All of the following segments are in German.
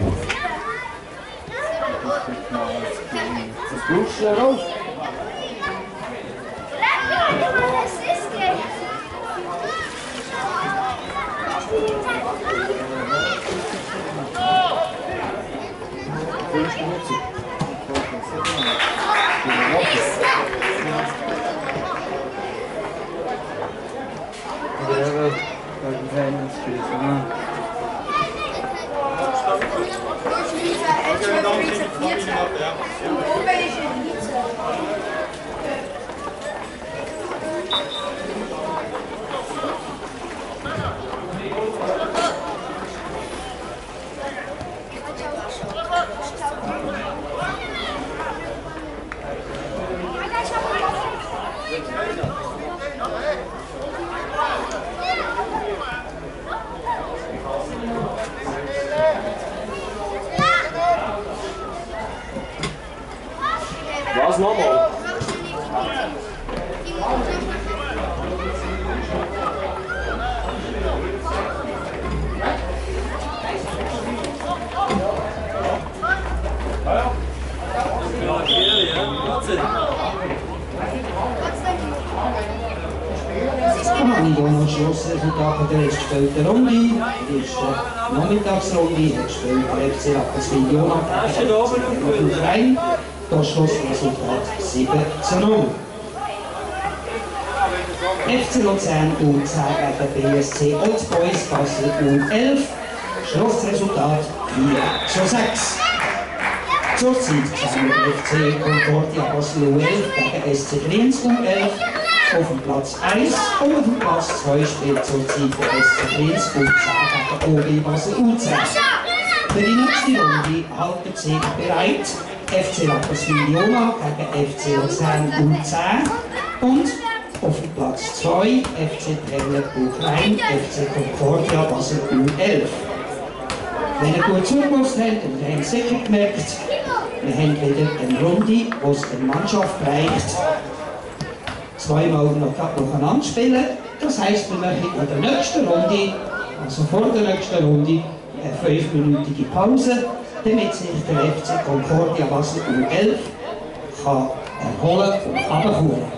Was brauchst du denn noch? Fünf Minuten. Ja, wir werden es schließen. Was nochmal? Und noch Schlussresultat der ersten Runde. Die erste Nachmittagsrunde hat gespielt der FC Rapperswil Jona gegen den. Das Schlussresultat 7 zu 0. FC Luzern U10 gegen BSC Oldboys Basel U11. Schlussresultat 4 zu 6. Zurzeit sehen wir FC Concordia Basel U11 gegen SC Kriens U11 auf dem Platz 1 und auf dem Platz 2 spielt zurzeit der SC Kriens U10 gegen OB Basel U10. Für die nächste Runde halten sich bereit FC Rapperswil Jona gegen FC Luzern U10 und auf dem Platz 2 FC Perle U-Klein, FC Concordia Basel U11. Wenn ihr gut zugepasst habt, und ihr habt sicher gemerkt, wir haben wieder eine Runde, die es eine Mannschaft reicht, zweimal noch nacheinander spielen. Das heisst, wir machen in der nächsten Runde, also vor der nächsten Runde, eine fünfminütige Pause, damit sich der FC Concordia Basel um 11 kann erholen und abholen.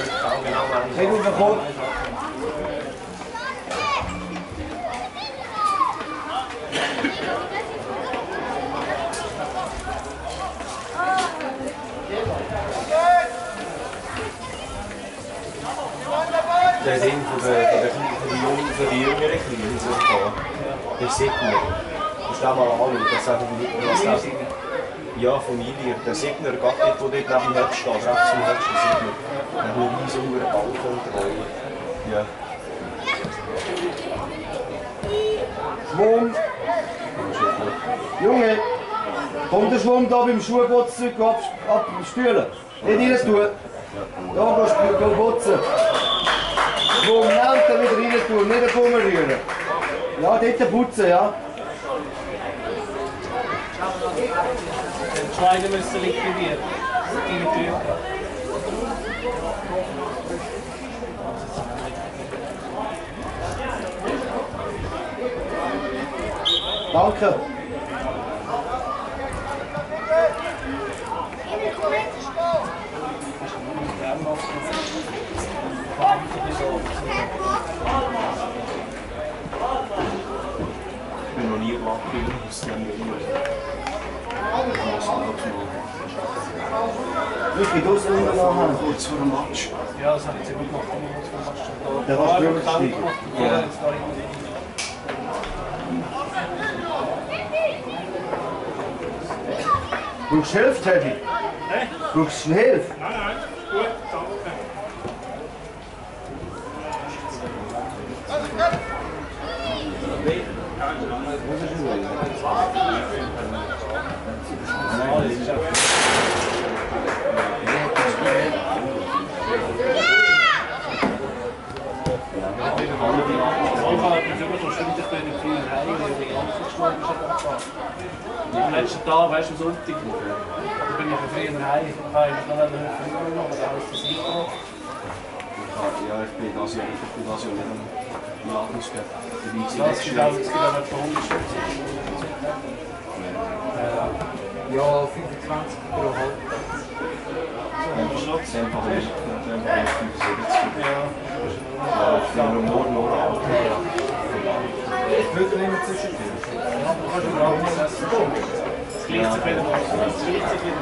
Nicht auf den Kopf! der Ding von der, von der, von der, Jungen, von der jüngeren Kleinen so da. Der Signer. Musst du auch mal anschauen, das sagen die was das Ja, Familie. Der Signer dort, wo dort neben dem Netz steht, rechts zum Netz, der Signer. Der hat nur riesen hohen Ballkontrolle. Ja. Schwung! Junge! Komm der Schwung da beim Schuhputzen ab, abstühlen. Nicht rein tun. Da gehst du putzen. Schwung melden, wieder rein tun, nicht den Bummel rühren. Ja, dort putzen, ja. Die Schweine müssen liquidieren. Deine Tür. Danke. Ich bin noch nie abgebildet, das dann Wie viel du es unternommen Kurz vor dem Match. Ja, das habe ich sehr gut gemacht. Der kannst du Ja. Brauchst du Hilfe, Teddy? Brauchst du Hilfe? Nein, nein, gut, danke. Ich habe mich immer schon schwierig bei den vielen Heilen, die die ganze Stunde schon abgefahren. Tag, weißt du, am Sonntag, da bin ich für früher heim. Ich habe noch nicht früher noch, aber da ist das nicht Ja, ich bin das Jahr, ich bin das Jahr nicht am Ladungsgeld. Ja, es gibt auch, es gibt auch etwa 100 Stück. Ja, 25 pro halb. Einfach nicht 75. Ja. Ja, ich bin nur nur noch Wirklich nicht mehr zwischen Aber du kannst ja auch nicht essen. Das gleicht sich wieder mal. Das gleicht sich wieder.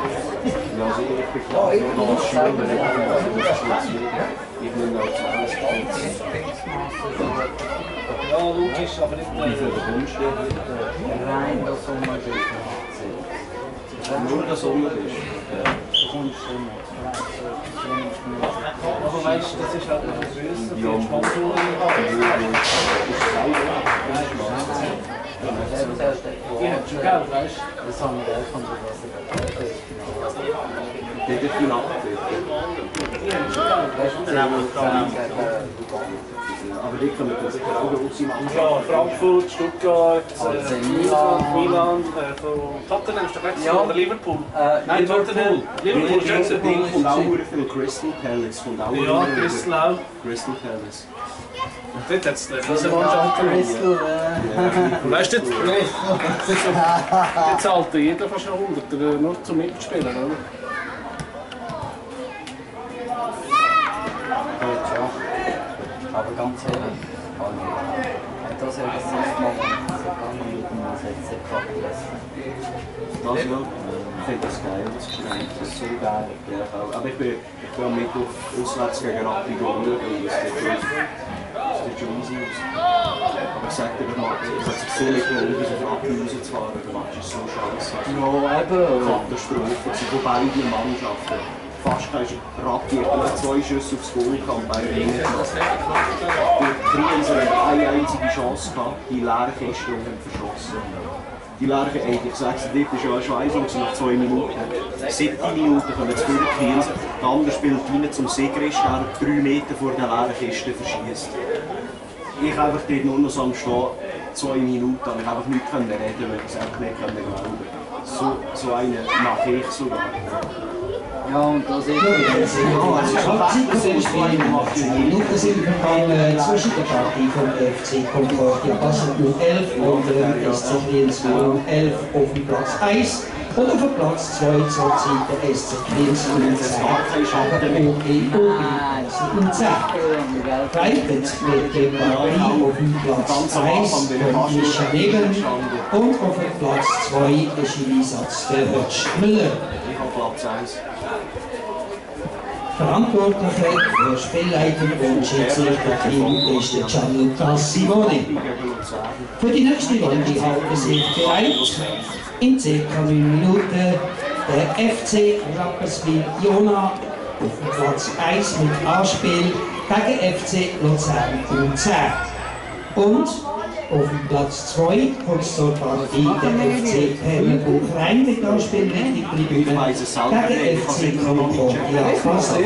Ja, also ich klar, nur noch als Schüler, also das ist jetzt wieder. Ich bin noch 20 Ja, logisch, aber nicht. Wie viel der Bund steht? Rein das Sommer ist Nur der Sommer ist. aber weißt du, das ist halt noch ein Größer. Ja, Die Sponsoren Die haben schon Geld, weißt du? Das haben wir auch von der Gegen die Nacht. Die haben schon Geld, weißt du? Aber die können wir sicher auch große Mannschaften. Ja, Frankfurt, Stuttgart, Also äh, Milan. Milan, äh, von Tottenham ist doch letztes Ja. Jahr, oder Liverpool? Äh, Nein, Liverpool. Tottenham. Liverpool ist jetzt Ding kommt auch viel Crystal Palace. Kommt auch Ja, Crystal auch. Crystal Palace. Dort hat es riesen Mannschaft gewonnen. Crystal, äh, Weißt du, jetzt, jetzt zahlt jeder fast noch 100, äh, nur zum Mitspielen, oder? aber ganz ehrlich, also, das ist das wenn ich so lange Minuten muss jetzt kapieren. Das ja. Ich finde das geil, das. Das ist so geil. Aber ich bin, ich bin am Mittwoch auswärts gegen Rappi schauen und das sieht schon easy aus. Aber ich sag dir, der es hat sich so nicht gelohnt, bis auf Rappi rauszufahren. Der Match ist so scheiße. Ja, eben. Katastrophe gewesen von beiden Mannschaften. Fast kein Rappi hat zwei Schüsse aufs Goal gehabt, beide gemacht. Die Kriens haben eine einzige Chance gehabt, die leere Kiste und haben verschossen. Die leere Kiste, ich sag's dir, dort ist ja eins und nach zwei Minuten. Siebte Minute kommen für Kriens, der andere spielt rein zum Segrist, der drei Meter vor der leeren Kiste verschießt. Ich einfach dort nur noch so am Stehen, zwei Minuten, aber ich einfach nicht reden, weil ich es einfach nicht glauben. So, so einen mache ich sogar. Ja, und das ist Halbzeit des Spiels gemacht. Minuten sind zwischen der Partie vom FC Concordia Basel U11 und dem SC Lienz U11 auf dem Platz 1. Und auf Platz 2 zurzeit der SC Luzern, aber OG Obi Luzern. Leitet mit dem Paris auf dem Platz 1 von Mischa Negen und auf dem Platz 2 der Chilisatz der Hötsch Müller. Ich habe Platz 1. Verantwortliche für Spielleitung und Schiedsrichterteam ist der Gianluca Simone. Für die nächste Runde halten sich bereit in ca. 9 Minuten der FC Rapperswil Jona auf dem Platz 1 mit Anspiel gegen FC Luzern U10. Und auf dem Platz 2 kommt zur Partie der FC Perleburg Rhein mit Anspiel Richtung Tribüne. Gegen FC Concordia Basel.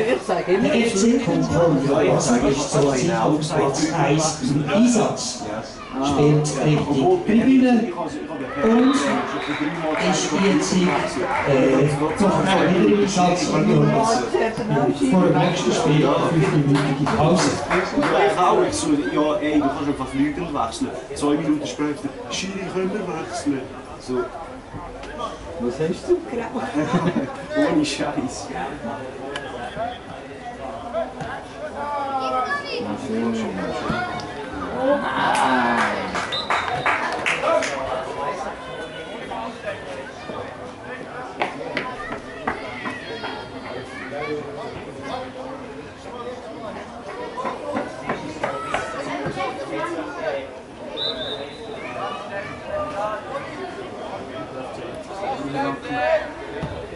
Der FC Concordia Basel ist zurzeit auf Platz 1 im Einsatz spielt Richtung Tribüne und ist jetzt äh, noch ein wieder Einsatz und vor dem nächsten Spiel eine 5-minütige Pause. Ja, ich auch. Ich so, ja, ey, du kannst einfach fliegend wechseln. Zwei Minuten später, Schiri, können wir wechseln? So, Was hast du ohne Scheiß.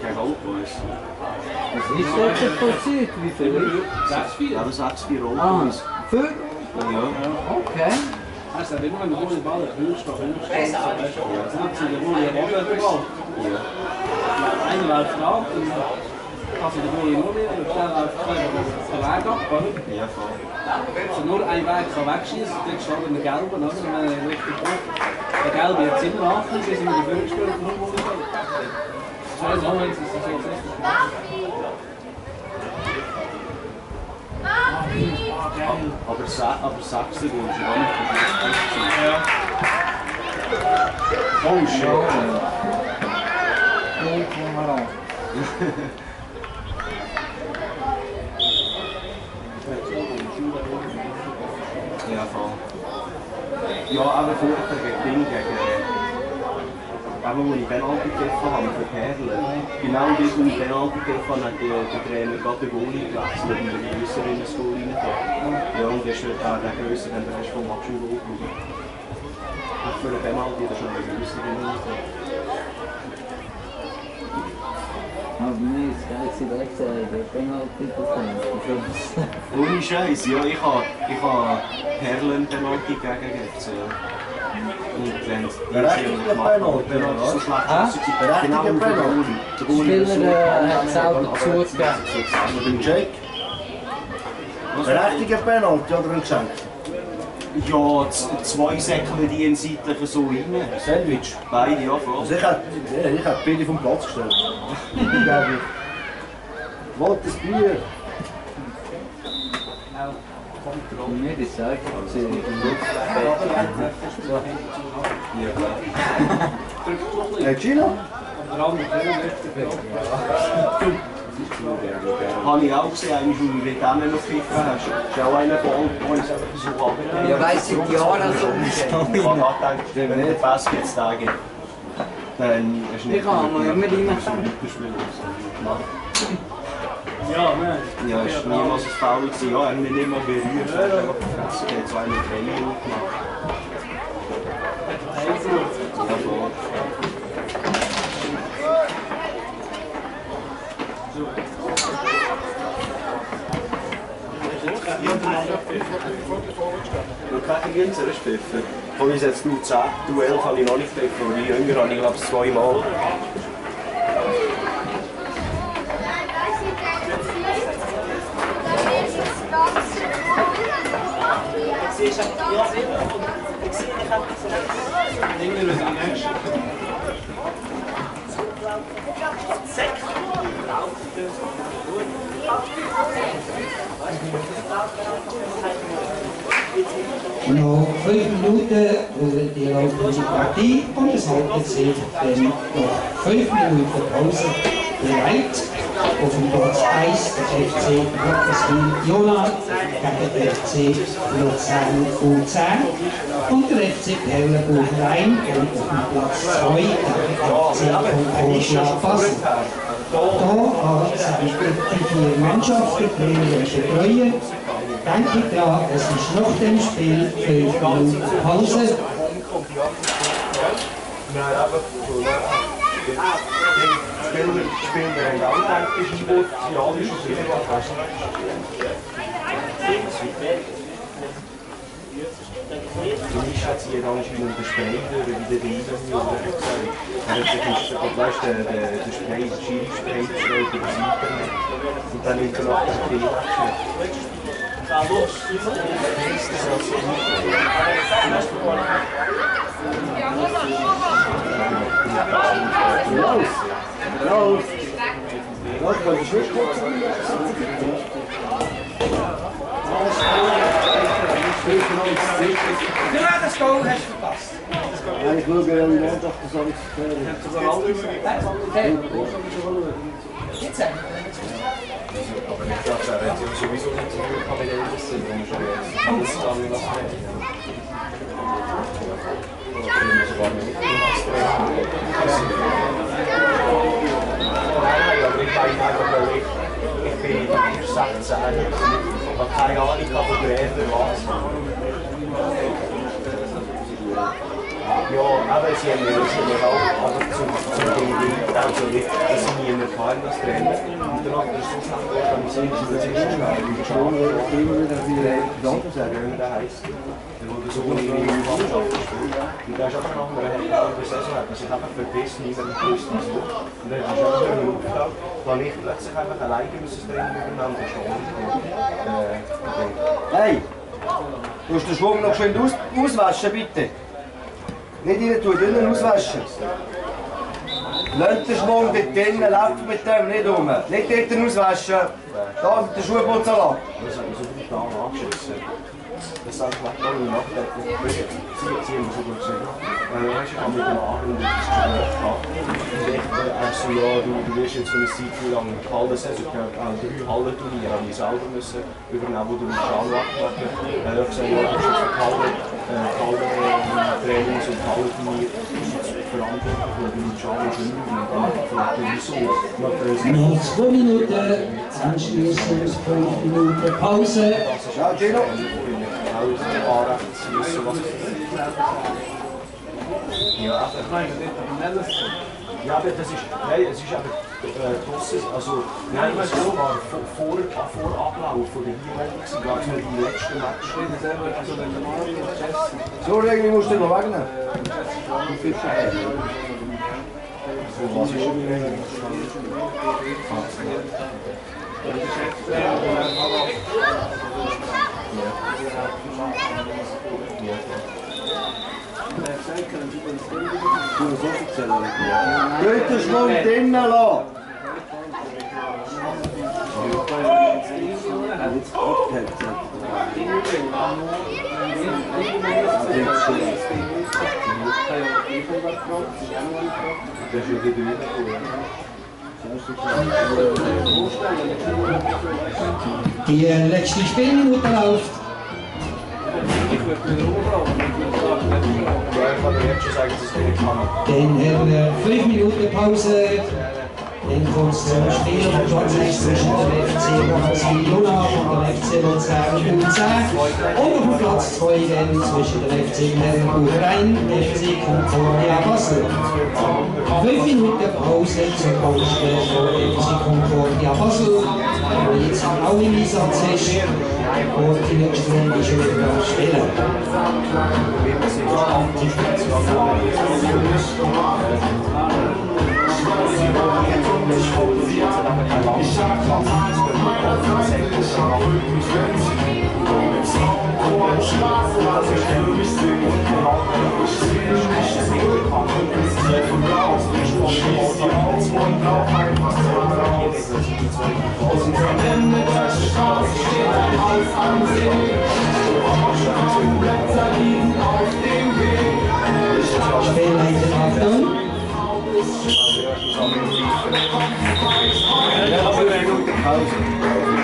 Gegen Oldboys. Was ist dort passiert? Wie viel? 6-4. Ja, das 6-4 Ah, Oldboys. fünf? Ja. Okay. Heißt, wenn du einen hohen Ball höchst auf höchst stellst, dann hat sie den Ball ja runter gebaut. Ja. Einer läuft ab, dann kann sie den Ball nur mehr, und dann läuft der Weg ab, oder? Ja, voll. Also nur ein Weg kann wegschießen, dann steht der Gelbe, oder? Wenn er richtig gut. Der Gelbe hat immer nachher, bis er mit der Führung gespielt hat, nur wohl Das wäre so, wenn es so Aber, aber 6 Goal ist ja nicht Ja. Oh shit. Acht. Ja, voll. Ja, aber vorher gegen Ding, gegen... Eben, wo ich Penalty getroffen habe für Perle. Genau das, wo ich Penalty getroffen habe, hat der, der Trainer gerade den Goalie gewechselt und den Grösser in das Goal reingetan. Ja, und der ist äh, der Grösser dann der Rest vom Match Goal geblieben. Und für den Penalty den Grösser reingetan. Ist der Penalty bekommen. Ohne Scheiß, ja, ich habe ich ha Perlen Penalty gegen jetzt. Ja. Berechtigter Penalty, wie der Penalty. Spieler hat selber zugegeben. Jake. Berechtigter Penalty oder ein Geschenk? Ja, zwei Säckel die in seitlichen so rein. Sandwich. Beide, ja, voll. Also ich hätte, ich beide vom Platz gestellt. Glaube ich. Wollt das Bier? Bei mir ist einfach zu Ja, Gino? Der Habe ich auch gesehen, wo du mit denen noch gepfiffen hast. Das ist auch einer von Boys, einfach so abgegeben. Ja, weiss seit Jahren so Ich habe gedacht, wenn er den Pass jetzt da dann ist nicht Ich kann mal immer rein. Ja, nein. Ja, war niemals ein Foul. gewesen. Ja, er hat mich nicht mal berührt. Er hat einfach gefressen. Er hat zwei mit Training gemacht. Ja, voll. Du kannst nicht ganz spiffen. Von uns jetzt du 10, du 11 habe ich noch nicht getroffen. Und die Jünger habe ich glaube ich zweimal. Engel ist am nächsten. Thank Noch fünf Minuten die laufende Partie und es haltet sich dann noch fünf Minuten Pause bereit. Auf dem Platz 1 der FC Gotteswil Jona gegen den FC Luzern U10 und der FC Perlenburg Rhein und auf Platz 2 der FC Concordia Basel. Hier sind die vier Mannschaften trainieren und betreuen. Denke daran, es ist nach dem Spiel 5 Minuten Pause. Spielen wir einen alltäglichen Einwurf, ja, ist schon sicher. Für mich hat sie dann anscheinend den Spray durch, wie der Dieven oder gesagt. Er hat weißt du, der, der, der Spray, der Schiri-Spray bestellt über das Internet. Und dann nimmt er noch den Fehler Ja, das Goal hast du verpasst. Nein, ich schaue, welche Mannschaft das alles gefährdet. Jetzt sag Aber ich glaube, er hat ja sowieso nicht so viel mit Elvis sind, wenn schon jetzt alles zusammen was Nein, aber ich meine einfach, weil ich, ich bin erst 16, ich habe keine Ahnung von Gräber was. Ja, aber sie haben mir schon auch aber zum, zum Ding also nicht, dass sie niemand kann, das Training. Und danach ist es so organisiert, dass es ist schnell Schon immer wieder viel Danke sagen. wie der heisst. Der so in ihre Mannschaft gespielt. Und der ist einfach nach einer halben Saison hat man sich einfach verbissen, niemand gewusst, was tut. Und dann ist es einfach so aufgetaucht, da habe ich plötzlich einfach alleine müssen das Training ist schon äh, Hey! Du musst den Schwung noch schön aus auswaschen, bitte. Nicht rein tun, drinnen auswaschen. Lasst den Schwung dort drinnen, lauft mit dem nicht um. Nicht dort auswaschen. Da mit der Schuhputzer lassen. Das hat mich so brutal angeschissen. Das sage ich nach Tag und Nacht. Sie, sie haben so gut gesagt. Äh, weißt du, ich habe mit dem Abend das Gespräch gehabt. Und ich äh, so, ja, du, du wirst jetzt für eine Zeit lang die Hallensaison, äh, drei Hallenturniere habe ich selber müssen übernehmen, wo du mich anwacht hast. Äh, ich habe gesagt, ja, du bist jetzt für die Halle, äh, Hallentrainings und Hallenturnier verantwortlich, weil du und? Nach der Noch zwei Minuten, anschließend fünf Minuten Pause. Ja, Gino. Ja, Ich meine nicht am Nelson. ja, aber das ist, nein, es ist aber äh, draussen, also, nein, es war vor, vor, Ablauf von der Hinwendung, gerade so die letzten selber, also wenn der Marvin Jesse, So, Regel musst du noch wegnehmen. Was ist denn Den Schwung drinnen lassen. Jetzt abgehakt. Das ist ja der Dritte. Die letzte Spielminute läuft. Dann haben wir 5 Minuten Pause. Es zum Spiel vom Platz 6 zwischen dem FC Gotteswil Jona und dem FC Luzern U10. Und auf Platz 2 dann zwischen dem FC Merenburg Rhein und FC Concordia Basel. 5 Minuten Pause zum Posten von FC Concordia Basel, wo jetzt auch im Einsatz ist. Und die nächste Runde ist wieder am Spielen. Straße steht ein Haus am See. Spielleiter Achtung. Ja, aber wir haben noch die Pause.